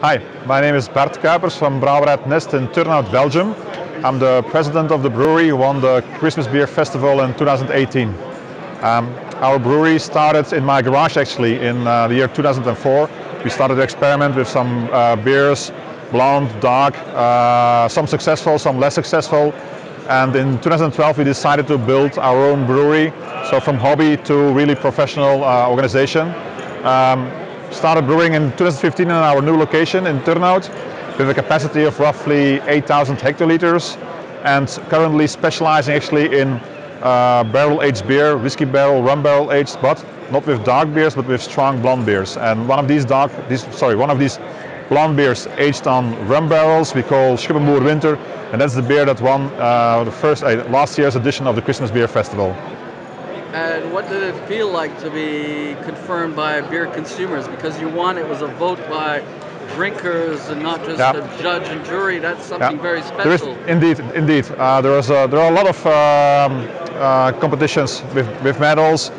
Hi, my name is Bart Cuypers from Brouwerij Nest in Turnhout, Belgium. I'm the president of the brewery who won the Christmas Beer Festival in 2018. Um, our brewery started in my garage actually in uh, the year 2004. We started to experiment with some uh, beers, blonde, dark, uh, some successful, some less successful. And in 2012 we decided to build our own brewery, so from hobby to really professional uh, organization. Um, started brewing in 2015 in our new location in Turnhout with a capacity of roughly 8,000 hectoliters and currently specializing actually in uh, barrel aged beer, whiskey barrel, rum barrel aged, but not with dark beers, but with strong blonde beers. And one of these dark, these, sorry, one of these blonde beers aged on rum barrels we call Schuppenboer Winter, and that's the beer that won uh, the first uh, last year's edition of the Christmas Beer Festival. And what did it feel like to be confirmed by beer consumers? Because you won, it was a vote by drinkers and not just yeah. a judge and jury. That's something yeah. very special. There is, indeed, indeed. Uh, there, is, uh, there are a lot of um, uh, competitions with, with medals.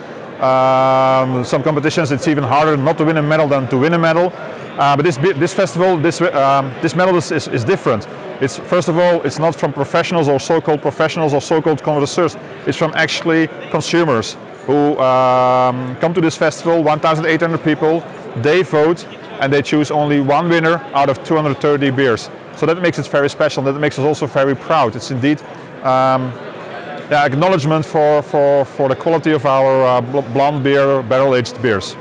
Um, some competitions it's even harder not to win a medal than to win a medal. Uh, but this this festival, this um, this medal is, is, is, different. It's first of all, it's not from professionals or so-called professionals or so-called connoisseurs. It's from actually consumers who um, come to this festival. 1,800 people. They vote and they choose only one winner out of 230 beers. So that makes it very special. That makes us also very proud. It's indeed um, yeah, acknowledgement for, for, for the quality of our uh, blonde beer, barrel-aged beers.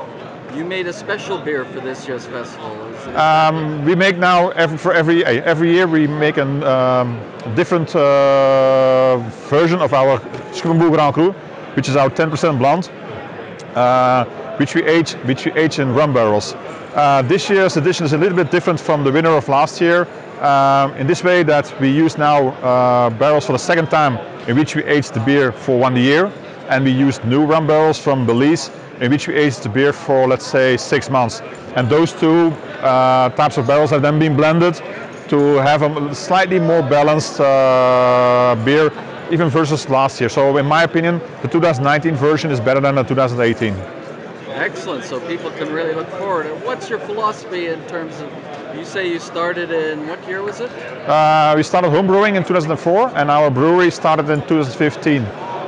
You made a special beer for this year's festival. Um, we make now every, for every every year we make a um, different uh, version of our Schuppenboer Grand Cru, which is our 10% blonde, uh, which we age which we age in rum barrels. Uh, this year's edition is a little bit different from the winner of last year. Um, in this way that we use now uh, barrels for the second time in which we aged the beer for one year and we used new rum barrels from Belize in which we aged the beer for let's say six months. And those two uh, types of barrels have then been blended to have a slightly more balanced uh, beer even versus last year. So in my opinion the 2019 version is better than the 2018 Excellent. So people can really look forward. What's your philosophy in terms of? You say you started in what year was it? Uh, we started homebrewing in 2004, and our brewery started in 2015.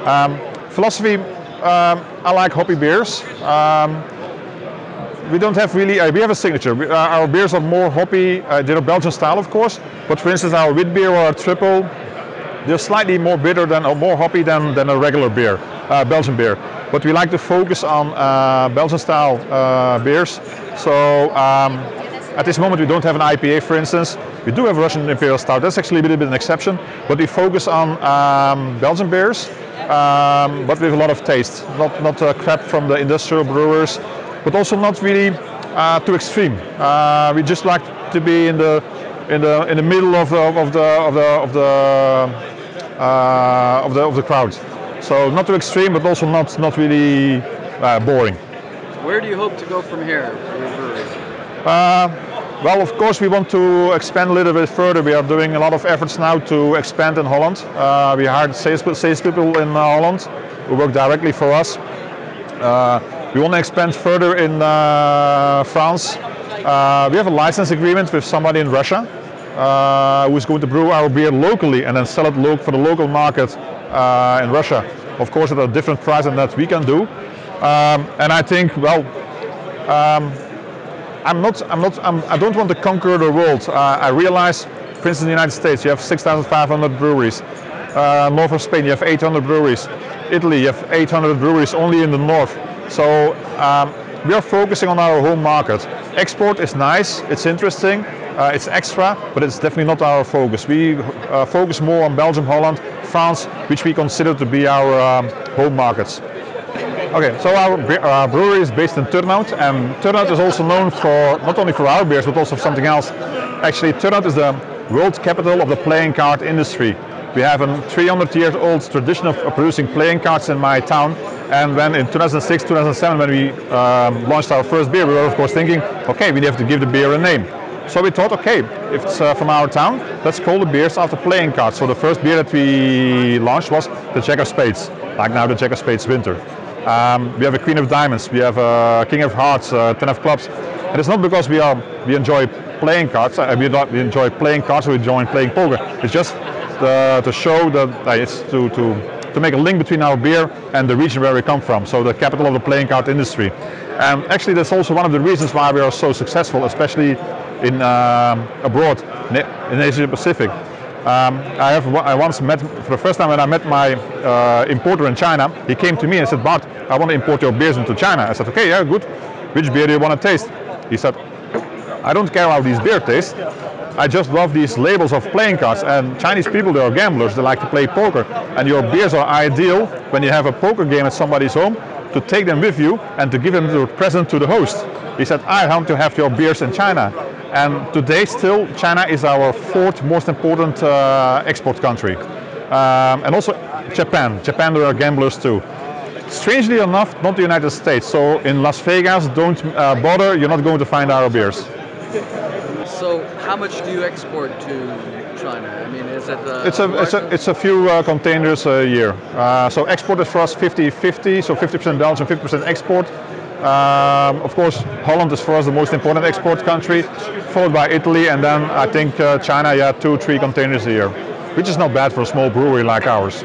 Um, philosophy. Um, I like hoppy beers. Um, we don't have really, uh, we have a signature. We, uh, our beers are more hoppy, uh, they're Belgian style of course, but for instance our wheat beer or our triple, they're slightly more bitter than, or more hoppy than, than a regular beer, uh, Belgian beer. But we like to focus on uh, Belgian style uh, beers. So um, at this moment we don't have an IPA for instance. We do have Russian Imperial Stout, that's actually a little bit an exception. But we focus on um, Belgian beers, um, but with a lot of taste. Not, not uh, crap from the industrial brewers, but also not really uh, too extreme. Uh, we just like to be in the in the in the middle of the of the of the of the uh, of the, of the crowd. So not too extreme, but also not not really uh, boring. Where do you hope to go from here uh, well, of course, we want to expand a little bit further. We are doing a lot of efforts now to expand in Holland. Uh, we hired sales, sales people in uh, Holland who work directly for us. Uh, we want to expand further in uh, France. Uh, we have a license agreement with somebody in Russia who is going to brew our beer locally and then sell it for the local market uh, in Russia, of course, at a different price than that we can do. Um, and I think, well, um, I'm not, I'm not, I'm, I do not want to conquer the world. Uh, I realize, for instance, in the United States, you have 6,500 breweries. Uh, north of Spain, you have 800 breweries. Italy, you have 800 breweries only in the north. So um, we are focusing on our home market. Export is nice, it's interesting, uh, it's extra, but it's definitely not our focus. We uh, focus more on Belgium, Holland, France, which we consider to be our um, home markets. Okay, so our uh, brewery is based in Turnhout, and Turnhout is also known for not only for our beers, but also for something else. Actually, Turnhout is the world capital of the playing card industry. We have a 300 year old tradition of producing playing cards in my town. And when in 2006, 2007, when we um, launched our first beer, we were of course thinking, okay, we have to give the beer a name. So we thought, okay, if it's uh, from our town, let's call the beers after playing cards. So the first beer that we launched was the Jack of Spades, like now the Jack of Spades Winter. Um, we have a Queen of Diamonds, we have a King of Hearts, uh, Ten of Clubs. And it's not because we are we enjoy playing cards. Uh, we, not, we enjoy playing cards. We enjoy playing poker. It's just the, to show that uh, it's to, to to make a link between our beer and the region where we come from. So the capital of the playing card industry. And actually, that's also one of the reasons why we are so successful, especially in um, abroad in Asia Pacific. Um, I have I once met for the first time when I met my uh, importer in China. He came to me and said, "Bart, I want to import your beers into China." I said, "Okay, yeah, good. Which beer do you want to taste?" He said, "I don't care how these beer taste. I just love these labels of playing cards. And Chinese people, they are gamblers. They like to play poker, and your beers are ideal when you have a poker game at somebody's home to take them with you and to give them as a present to the host." He said, "I want to have your beers in China." And today still China is our fourth most important uh, export country. Um, and also Japan. Japan there are gamblers too. Strangely enough, not the United States. So in Las Vegas, don't uh, bother, you're not going to find our beers. So how much do you export to China? I mean, is it uh, it's a, it's a, it's a few uh, containers a year. Uh, so export is for us 50-50, so 50% Belgium, 50% export. Um, of course, Holland is for us the most important export country, followed by Italy, and then I think uh, China, yeah, two, three containers a year, which is not bad for a small brewery like ours.